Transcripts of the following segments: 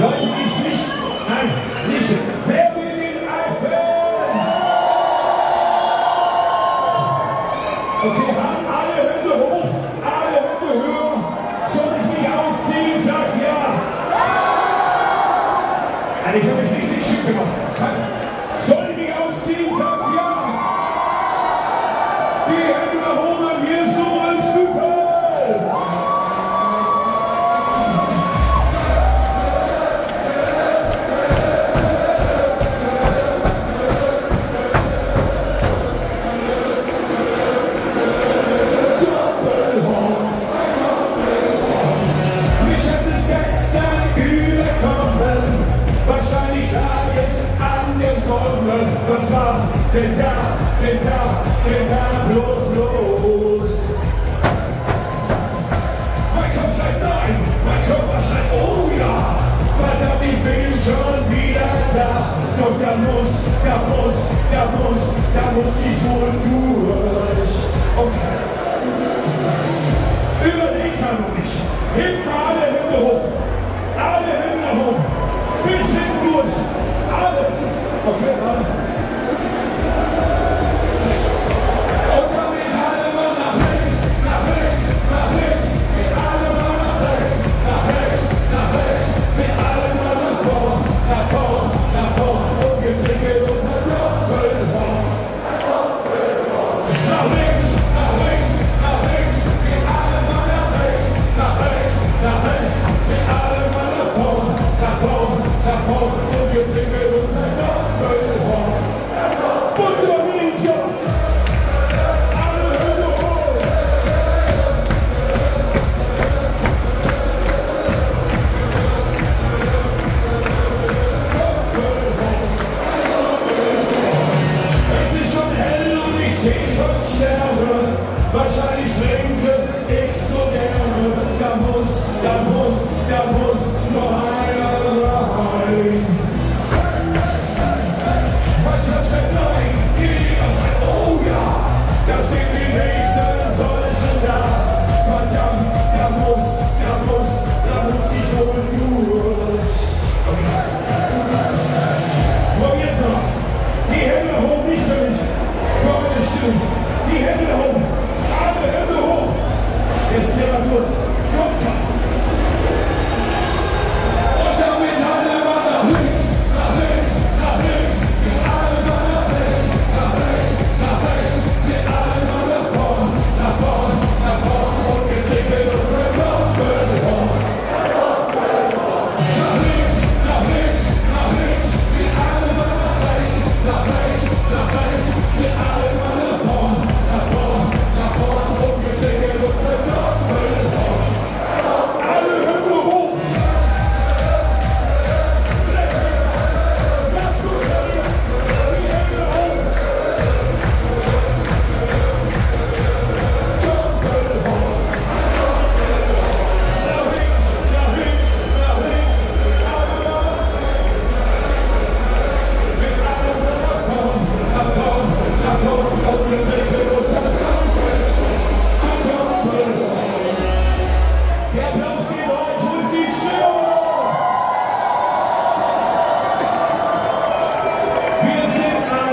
Não existe. was war denn da, denn da, denn da bloß los? Mein Kopf schreit nein, mein Körper schreit oh ja, verdammt, ich bin schon Mas a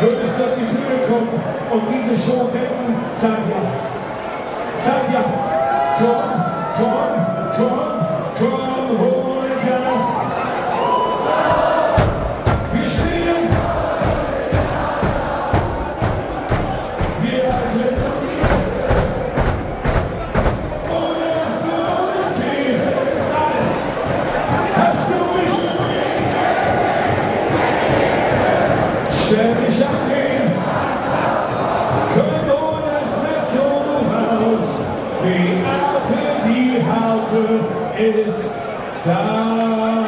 Wird es auf die Bühne kommen und diese Show denken, sagt ja. is down.